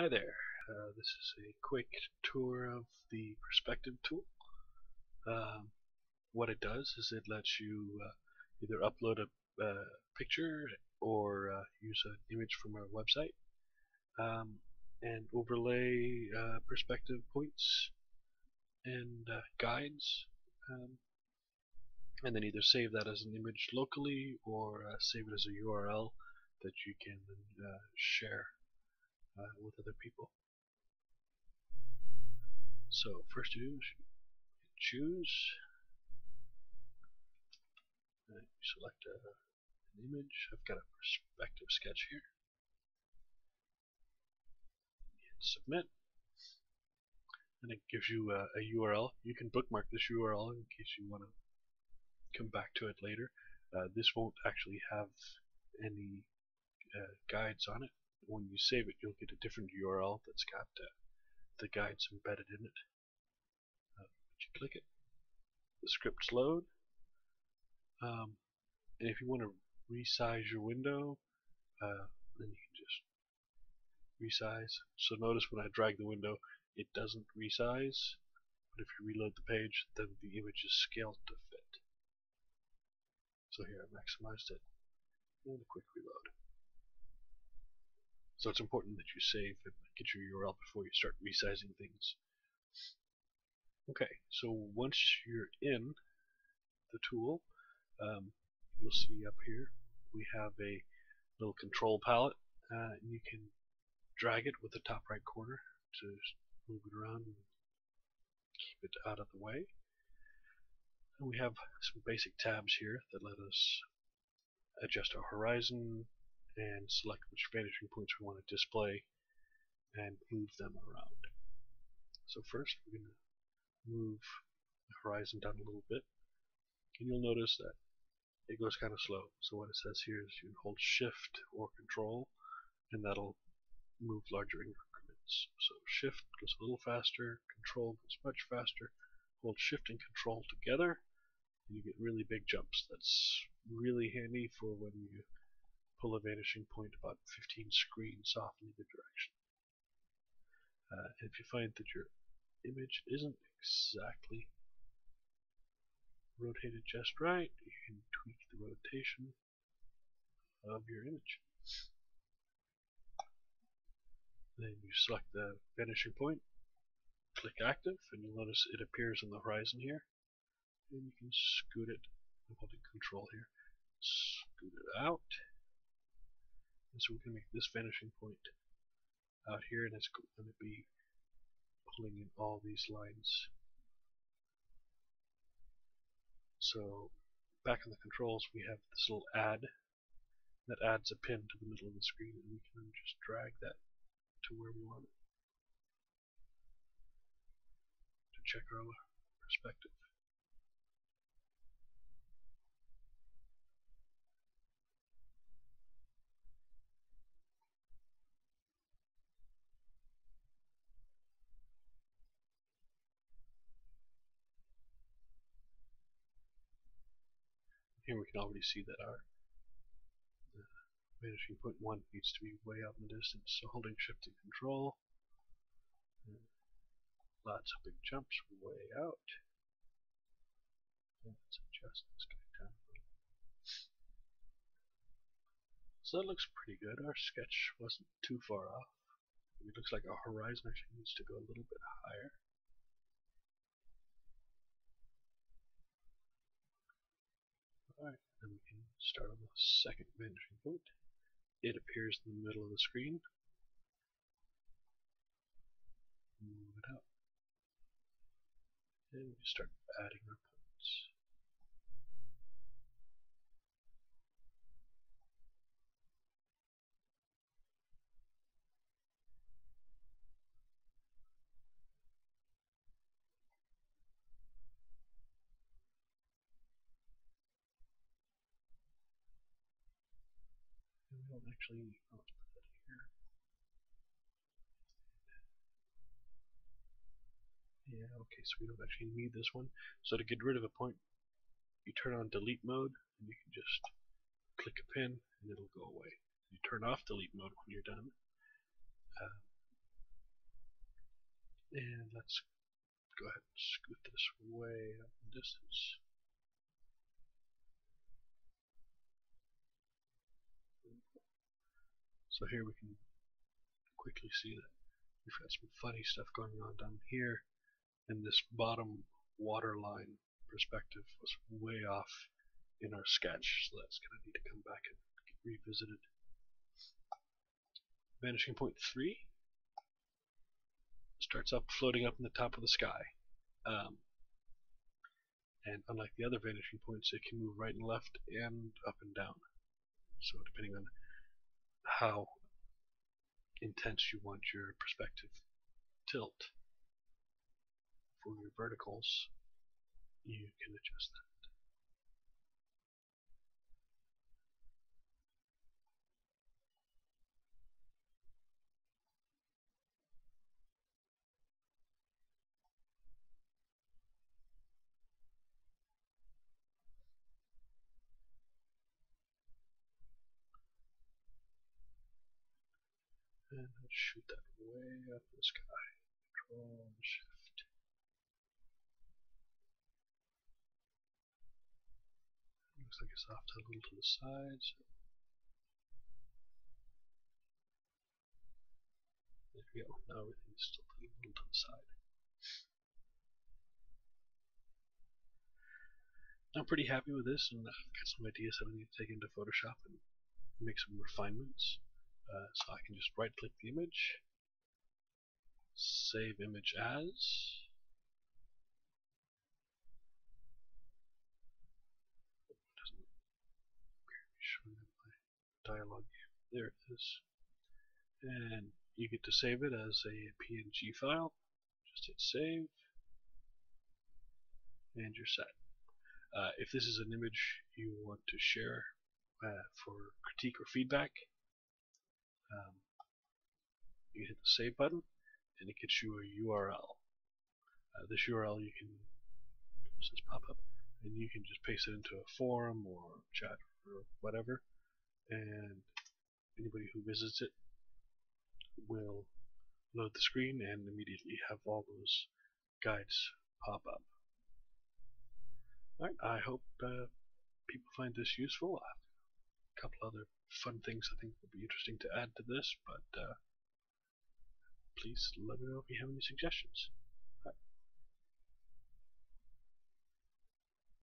Hi there. Uh, this is a quick tour of the perspective tool. Um, what it does is it lets you uh, either upload a uh, picture or uh, use an image from our website um, and overlay uh, perspective points and uh, guides um, and then either save that as an image locally or save it as a URL that you can share uh, with other people. So first you choose, and select a, an image. I've got a perspective sketch here. Hit submit, and it gives you a, a URL. You can bookmark this URL in case you want to come back to it later. Uh, this won't actually have any uh, guides on it when you save it, you'll get a different URL that's got uh, the guides embedded in it. Uh, you click it, the scripts load, um, and if you want to resize your window, uh, then you can just resize. So notice when I drag the window, it doesn't resize, but if you reload the page, then the image is scaled to fit. So here I maximized it, and a quick reload. So it's important that you save and get your URL before you start resizing things. Okay, so once you're in the tool, um, you'll see up here we have a little control palette. Uh, and you can drag it with the top right corner to move it around and keep it out of the way. And we have some basic tabs here that let us adjust our horizon, and select which vanishing points we want to display and move them around. So first we're going to move the horizon down a little bit and you'll notice that it goes kind of slow. So what it says here is you hold shift or control and that'll move larger increments. So shift goes a little faster, control goes much faster. Hold shift and control together and you get really big jumps. That's really handy for when you pull a vanishing point about 15 screens off in either direction. Uh, if you find that your image isn't exactly rotated just right, you can tweak the rotation of your image. Then you select the vanishing point, click active, and you'll notice it appears on the horizon here. And you can scoot it, I'm holding control here, scoot it out, and so we're going to make this vanishing point out here, and it's going to be pulling in all these lines. So back in the controls, we have this little add that adds a pin to the middle of the screen, and we can just drag that to where we want it to check our perspective. Here we can already see that our vanishing point 1 needs to be way out in the distance, so holding shift and control, lots of big jumps way out. Let's adjust this guy down a little. So that looks pretty good. Our sketch wasn't too far off. It looks like our horizon actually needs to go a little bit higher. Alright, then we can start on the second vanishing point. It appears in the middle of the screen. Move it out. And we start adding our points. Don't actually let's put that here. Yeah, okay, so we don't actually need this one. So to get rid of a point, you turn on delete mode, and you can just click a pin, and it'll go away. You turn off delete mode when you're done. Uh, And let's go ahead and scoot this way up in distance. So here we can quickly see that we've got some funny stuff going on down here and this bottom waterline perspective was way off in our sketch so that's going to need to come back and get revisited. Vanishing point 3 starts up floating up in the top of the sky. Um, and unlike the other vanishing points, it can move right and left and up and down. So depending on how intense you want your perspective tilt for your verticals, you can adjust that. And let's shoot that way up in the sky. Control and Shift. Looks like it's off to a little to the side. So there we go. Now everything's still a little to the side. I'm pretty happy with this, and I've got some ideas that I need to take into Photoshop and make some refinements. Uh, so I can just right click the image, save image as, dialog. There it is. And you get to save it as a PNG file. Just hit save, and you're set. Uh, if this is an image you want to share uh, for critique or feedback, um, you hit the save button and it gets you a URL. Uh, this URL you can this pop up and you can just paste it into a forum or chat or whatever and anybody who visits it will load the screen and immediately have all those guides pop up. Alright, I hope uh, people find this useful. A couple other fun things I think would be interesting to add to this, but uh, please let me know if you have any suggestions.